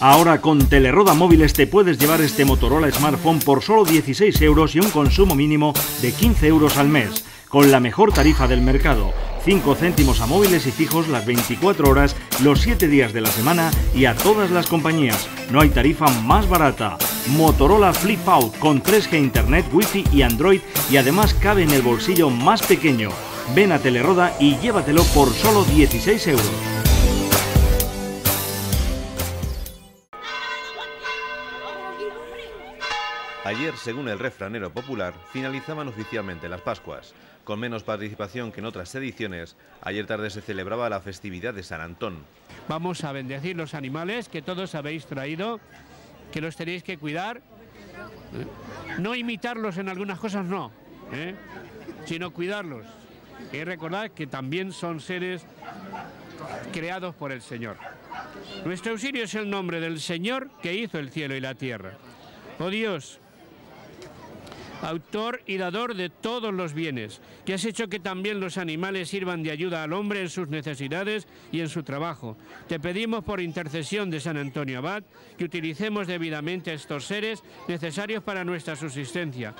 Ahora con Teleroda Móviles te puedes llevar este Motorola Smartphone por solo 16 euros y un consumo mínimo de 15 euros al mes, con la mejor tarifa del mercado. 5 céntimos a móviles y fijos las 24 horas, los 7 días de la semana y a todas las compañías. No hay tarifa más barata. Motorola Flip Out con 3G Internet, Wi-Fi y Android y además cabe en el bolsillo más pequeño. Ven a Teleroda y llévatelo por solo 16 euros. Ayer, según el refranero popular, finalizaban oficialmente las Pascuas. Con menos participación que en otras ediciones, ayer tarde se celebraba la festividad de San Antón. Vamos a bendecir los animales que todos habéis traído, que los tenéis que cuidar. ¿eh? No imitarlos en algunas cosas, no, ¿eh? sino cuidarlos. Y recordar que también son seres creados por el Señor. Nuestro auxilio es el nombre del Señor que hizo el cielo y la tierra. Oh Dios, autor y dador de todos los bienes, que has hecho que también los animales sirvan de ayuda al hombre en sus necesidades y en su trabajo. Te pedimos por intercesión de San Antonio Abad que utilicemos debidamente estos seres necesarios para nuestra subsistencia.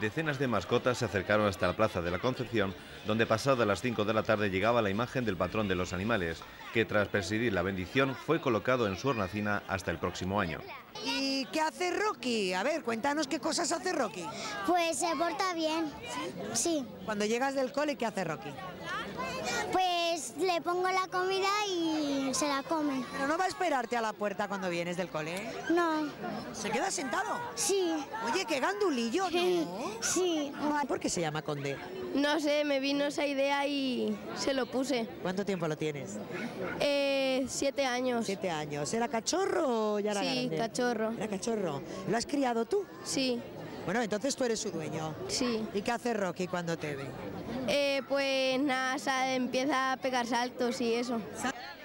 Decenas de mascotas se acercaron hasta la Plaza de la Concepción, donde pasadas las 5 de la tarde llegaba la imagen del patrón de los animales, que tras presidir la bendición fue colocado en su hornacina hasta el próximo año. ¿Y qué hace Rocky? A ver, cuéntanos qué cosas hace Rocky. Pues se porta bien. Sí. Cuando llegas del cole, ¿qué hace Rocky? Pues le pongo la comida y se la come. Pero no va a esperarte a la puerta cuando vienes del cole. No. ¿Se queda sentado? Sí. Oye, qué gandulillo, ¿no? Sí. ¿Por qué se llama Conde? No sé, me vino esa idea y se lo puse. ¿Cuánto tiempo lo tienes? Eh, siete años. Siete años. ¿Era cachorro o ya era Sí, grande? cachorro. Era cachorro. ¿Lo has criado tú? Sí, Bueno, entonces tú eres su dueño. sí. ¿Y qué hace Rocky cuando te ve? Eh, pues nada, empieza a pegar saltos y eso.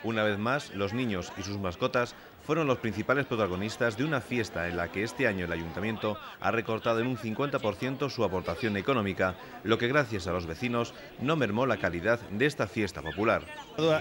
Una vez más, los niños y sus mascotas fueron los principales protagonistas de una fiesta en la que este año el ayuntamiento ha recortado en un 50% su aportación económica, lo que gracias a los vecinos no mermó la calidad de esta fiesta popular.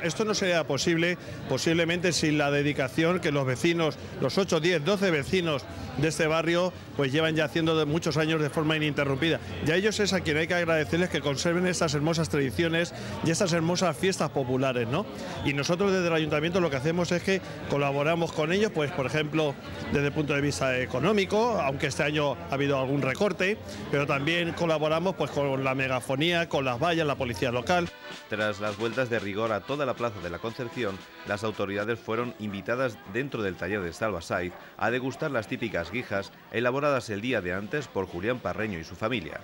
Esto no sería posible posiblemente sin la dedicación que los vecinos, los 8, 10, 12 vecinos de este barrio, pues llevan ya haciendo de muchos años de forma ininterrumpida. Y a ellos es a quien hay que agradecerles que conserven estas hermosas tradiciones y estas hermosas fiestas populares, ¿no? Y nosotros desde el ayuntamiento lo que hacemos es que colaboramos con ellos, pues por ejemplo, desde el punto de vista económico, aunque este año ha habido algún recorte, pero también colaboramos pues con la megafonía, con las vallas, la policía local. Tras las vueltas de rigor a toda la plaza de la Concepción, las autoridades fueron invitadas dentro del taller de Salva a degustar las típicas guijas elaboradas el día de antes por Julián Parreño y su familia.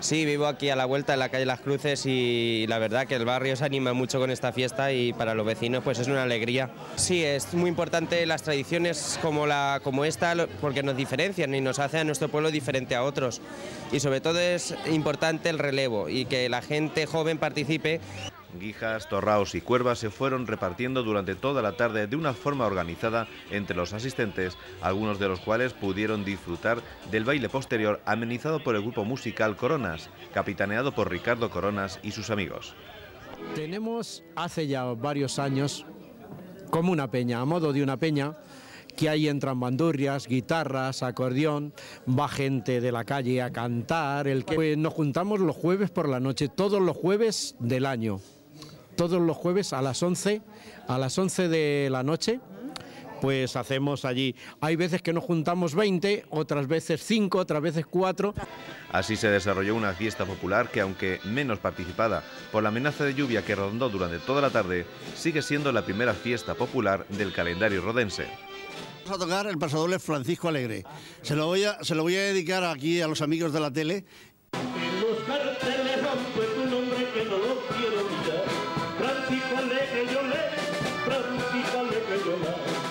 Sí, vivo aquí a la vuelta en la calle Las Cruces y la verdad que el barrio se anima mucho con esta fiesta y para los vecinos pues es una alegría. Sí, es muy importante las tradiciones como, la, como esta porque nos diferencian y nos hace a nuestro pueblo diferente a otros. Y sobre todo es importante el relevo y que la gente joven participe Guijas, torraos y cuervas se fueron repartiendo durante toda la tarde de una forma organizada entre los asistentes, algunos de los cuales pudieron disfrutar del baile posterior amenizado por el grupo musical Coronas, capitaneado por Ricardo Coronas y sus amigos. Tenemos hace ya varios años como una peña, a modo de una peña, que ahí entran bandurrias, guitarras, acordeón, va gente de la calle a cantar. El que, pues nos juntamos los jueves por la noche, todos los jueves del año, todos los jueves a las 11, a las 11 de la noche. Pues hacemos allí. Hay veces que nos juntamos 20, otras veces 5, otras veces 4. Así se desarrolló una fiesta popular que, aunque menos participada por la amenaza de lluvia que rondó durante toda la tarde, sigue siendo la primera fiesta popular del calendario rodense. Vamos a tocar el pasodoble Francisco Alegre. Se lo, voy a, se lo voy a dedicar aquí a los amigos de la tele practica le que llorar